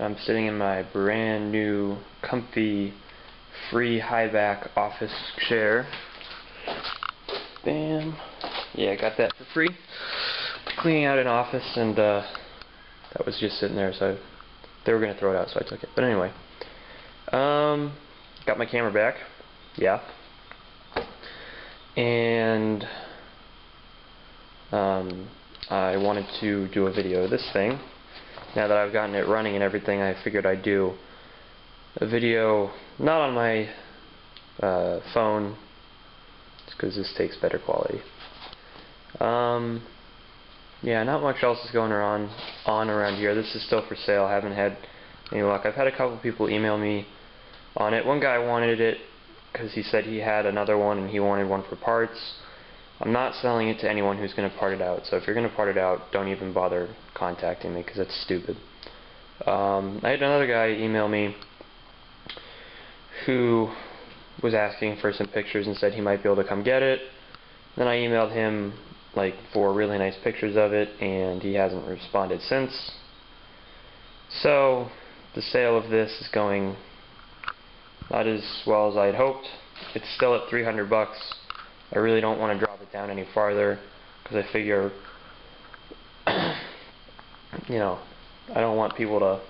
I'm sitting in my brand new, comfy, free high back office chair. Bam. Yeah, I got that for free. Cleaning out an office, and uh, that was just sitting there, so they were going to throw it out, so I took it. But anyway, um, got my camera back. Yeah. And um, I wanted to do a video of this thing. Now that I've gotten it running and everything, I figured I'd do a video, not on my uh, phone, because this takes better quality. Um, yeah, not much else is going on, on around here. This is still for sale. I haven't had any luck. I've had a couple people email me on it. One guy wanted it because he said he had another one and he wanted one for parts. I'm not selling it to anyone who's going to part it out. So if you're going to part it out, don't even bother contacting me because that's stupid. Um, I had another guy email me who was asking for some pictures and said he might be able to come get it. Then I emailed him like four really nice pictures of it and he hasn't responded since. So the sale of this is going not as well as I had hoped. It's still at 300 bucks. I really don't want to drop down any farther because I figure, you know, I don't want people to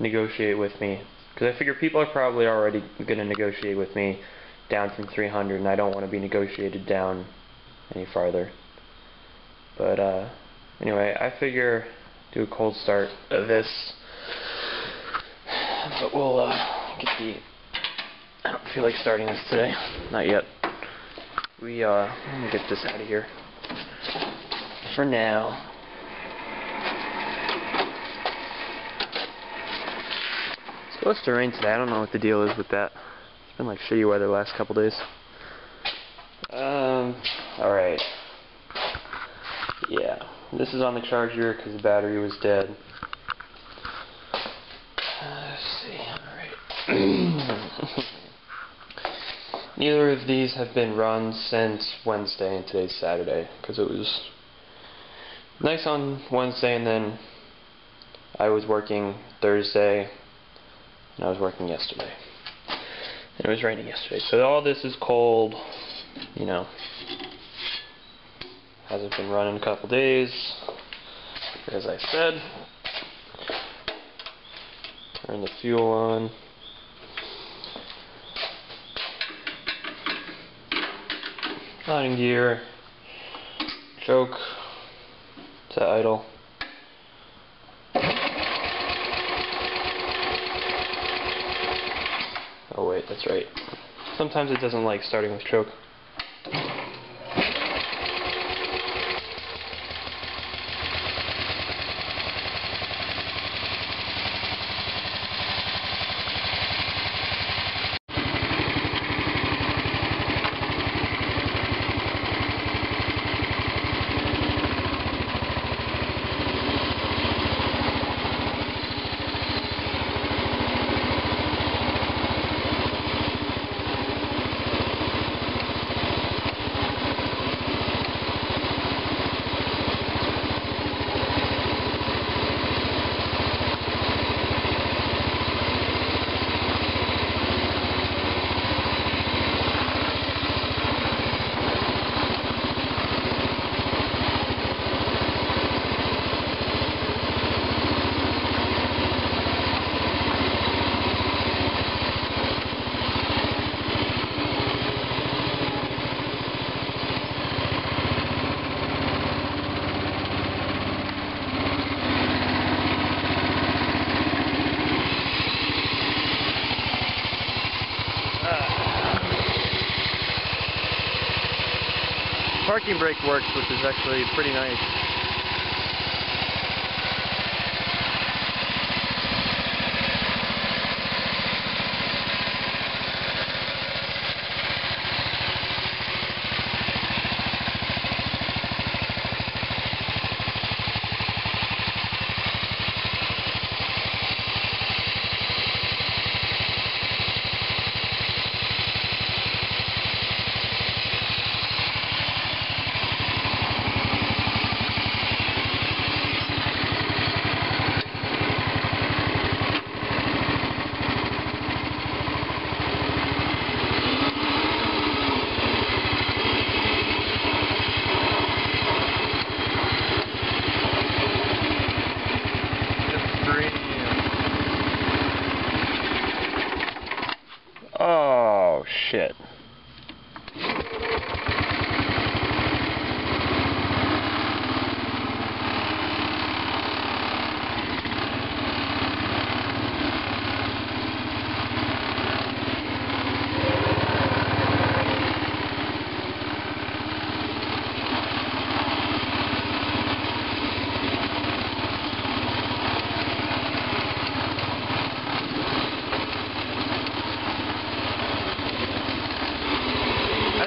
negotiate with me because I figure people are probably already going to negotiate with me down from 300 and I don't want to be negotiated down any farther. But uh, anyway, I figure do a cold start of this. But we'll uh, get the. I don't feel like starting this today. Not yet we uh get this out of here for now. It's supposed to rain today. I don't know what the deal is with that. It's been like shitty weather the last couple days. Um, alright. Yeah, this is on the charger because the battery was dead. Uh, let's see, alright. Neither of these have been run since Wednesday, and today's Saturday, because it was nice on Wednesday, and then I was working Thursday, and I was working yesterday. And it was raining yesterday. So all this is cold, you know. Hasn't been run in a couple days, as I said. Turn the fuel on. Landing gear, choke to idle. Oh wait, that's right. Sometimes it doesn't like starting with choke. Parking brake works, which is actually pretty nice. shit.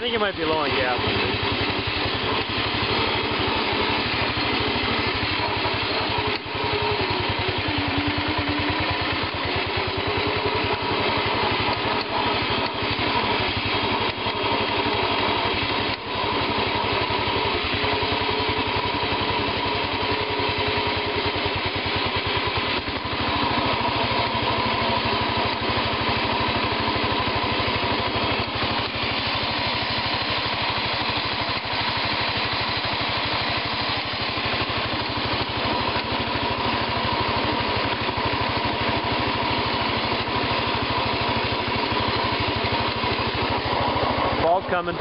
Think it might be low on gas. Fall's coming.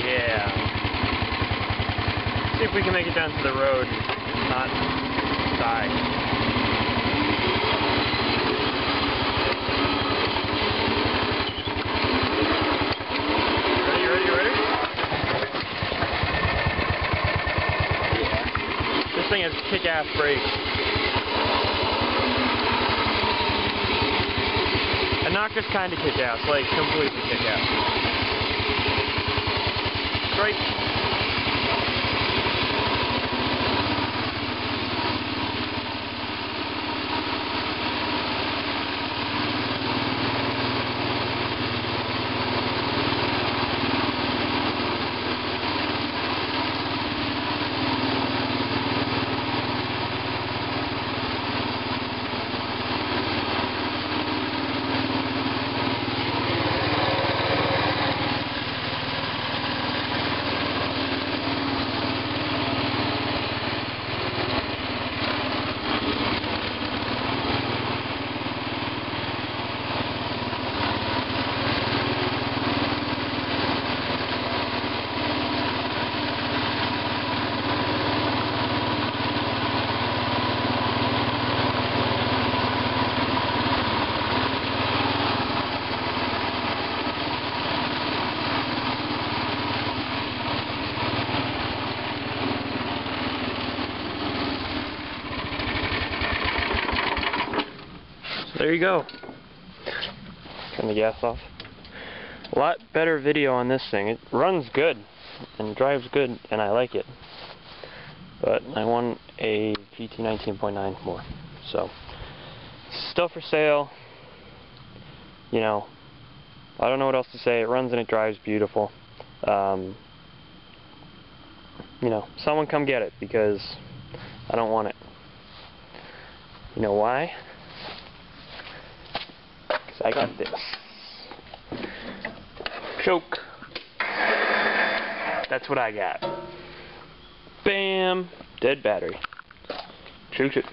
Yeah. See if we can make it down to the road and not die. This thing has kick-ass brakes. And not just kind of kick-ass, like completely kick-ass. Great. So there you go. Turn the gas off. A lot better video on this thing. It runs good and drives good and I like it. But I want a GT 19.9 more. So still for sale. You know, I don't know what else to say. It runs and it drives beautiful. Um, you know, someone come get it because I don't want it. You know why? I got this. Choke. That's what I got. Bam! Dead battery. Shoot it.